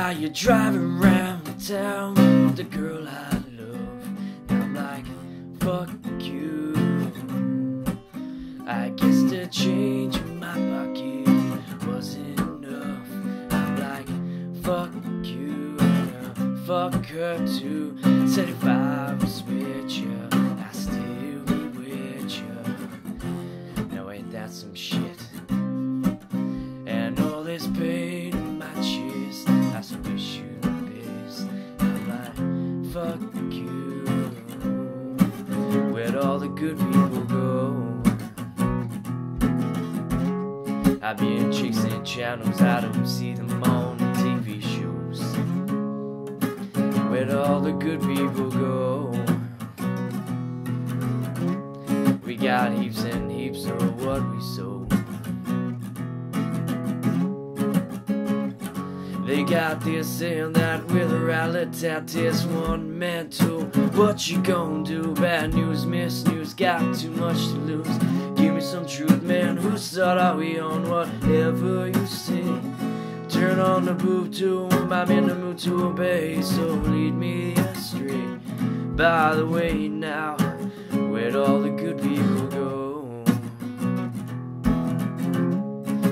Now you're driving around the town with the girl I love. And I'm like, fuck you. I guess the change in my pocket wasn't enough. I'm like, fuck you. Fuck her too. Said if I was with you, I'd still be with you. Now ain't that some shit? And all this pain good people go? I've been chasing channels, I don't see them on the TV shows. Where'd all the good people go? We got heaps and heaps of what we sow. They got this and that with a relatives one mental. What you gonna do? Bad news, miss news, got too much to lose. Give me some truth, man. Whose side are we on? Whatever you say. Turn on the boob tube, I'm in the mood to obey, so lead me astray. By the way, now, where'd all the good people go?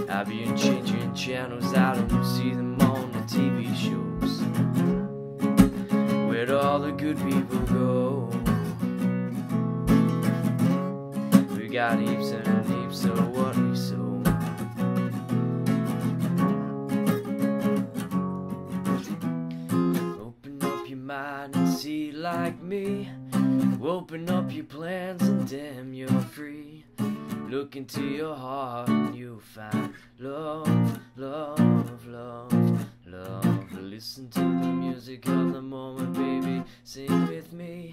I've been changing channels, I don't see them on the TV shows. Where'd all the good people go? We got heaps and heaps of what we sow. Open up your mind and see like me. Open up your plans and damn, you're free. Look into your heart and you'll find love, love, love. Listen to the music of the moment, baby. Sing with me.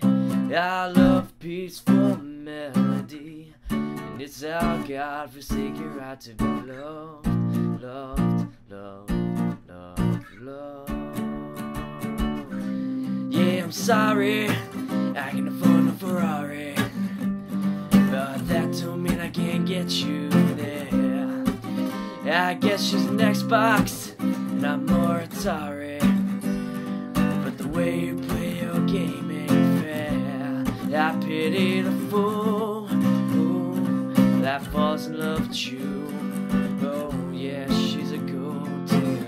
I love peaceful melody. And it's our God forsaken right to be loved, loved, loved, loved, loved. Yeah, I'm sorry. I can afford a Ferrari. But that don't mean I can't get you there. I guess she's an Xbox, I'm more Atari. But the way you play your game ain't fair. I pity the fool that falls in love with you. Oh, yeah, she's a gold digger.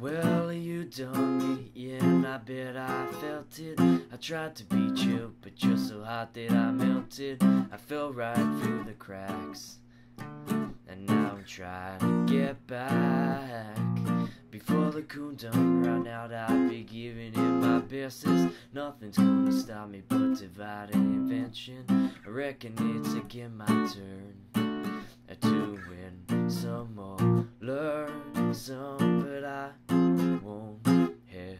Well, you done me in, I bet I felt it. I tried to be chill, but you're so hot that I melted. I fell right through the cracks. And now I'm trying to get back. Before the coon done run out, I'll be giving it my best. There's nothing's gonna stop me but divine invention. I reckon it's again my turn to win some more, learn some, but I won't hesitate.